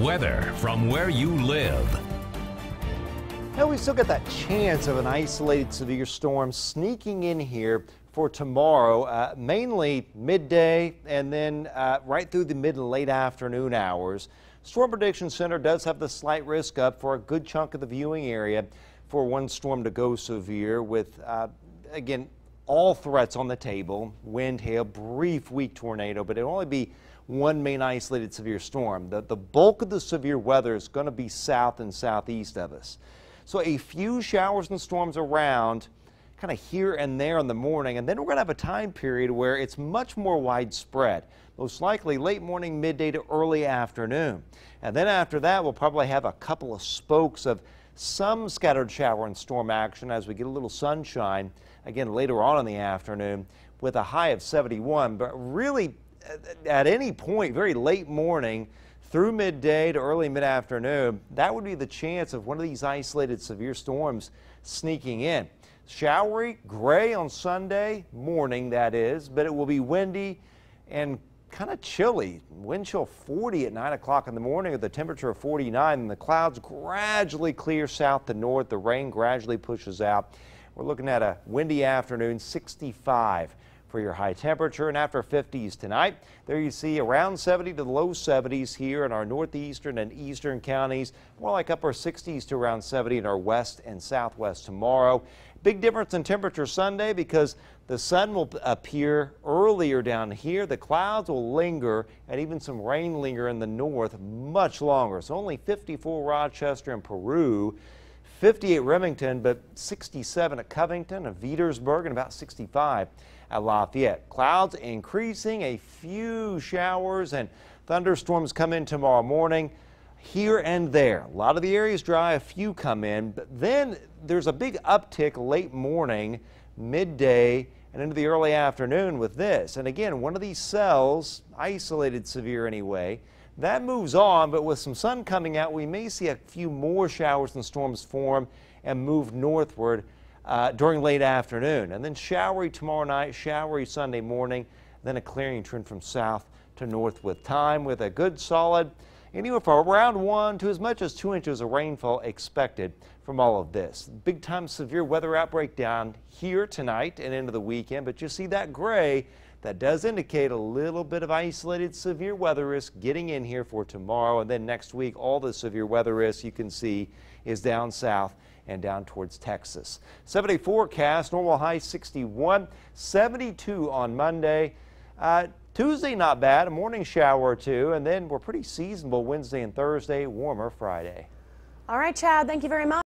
Weather from where you live. Now we still got that chance of an isolated severe storm sneaking in here for tomorrow, uh, mainly midday and then uh, right through the mid and late afternoon hours. Storm Prediction Center does have the slight risk up for a good chunk of the viewing area for one storm to go severe with, uh, again, all threats on the table wind, hail, brief weak tornado, but it'll only be one main isolated severe storm. The, the bulk of the severe weather is going to be south and southeast of us. So a few showers and storms around kind of here and there in the morning, and then we're going to have a time period where it's much more widespread, most likely late morning, midday to early afternoon. And then after that, we'll probably have a couple of spokes of some scattered shower and storm action as we get a little sunshine again later on in the afternoon with a high of 71. But really, Uh, at any point, very late morning through midday to early mid afternoon, that would be the chance of one of these isolated severe storms sneaking in. Showery, gray on Sunday morning, that is, but it will be windy and kind of chilly. Wind chill 40 at 9 o'clock in the morning with a temperature of 49 and the clouds gradually clear south to north. The rain gradually pushes out. We're looking at a windy afternoon, 65 for your high temperature and after 50s tonight. There you see around 70 to the low 70s here in our northeastern and eastern counties. More like upper 60s to around 70 in our west and southwest tomorrow. Big difference in temperature Sunday because the sun will appear earlier down here. The clouds will linger and even some rain linger in the north much longer. So only 54 Rochester and Peru. 58 Remington, but 67 at Covington and Petersburg and about 65 at Lafayette. Clouds increasing, a few showers and thunderstorms come in tomorrow morning here and there. A lot of the areas dry, a few come in, but then there's a big uptick late morning, midday, and into the early afternoon with this. And again, one of these cells, isolated severe anyway, that moves on, but with some sun coming out, we may see a few more showers and storms form and move northward uh, during late afternoon. And then showery tomorrow night, showery Sunday morning, then a clearing trend from south to north with time with a good solid anywhere from around one to as much as two inches of rainfall expected from all of this. Big time severe weather outbreak down here tonight and into the weekend, but you see that gray that does indicate a little bit of isolated severe weather risk getting in here for tomorrow. And then next week, all the severe weather risk you can see is down south and down towards Texas. 70 forecast, normal high 61, 72 on Monday. Uh, Tuesday, not bad, a morning shower or two, and then we're pretty seasonable Wednesday and Thursday, warmer Friday. All right, Chad, thank you very much.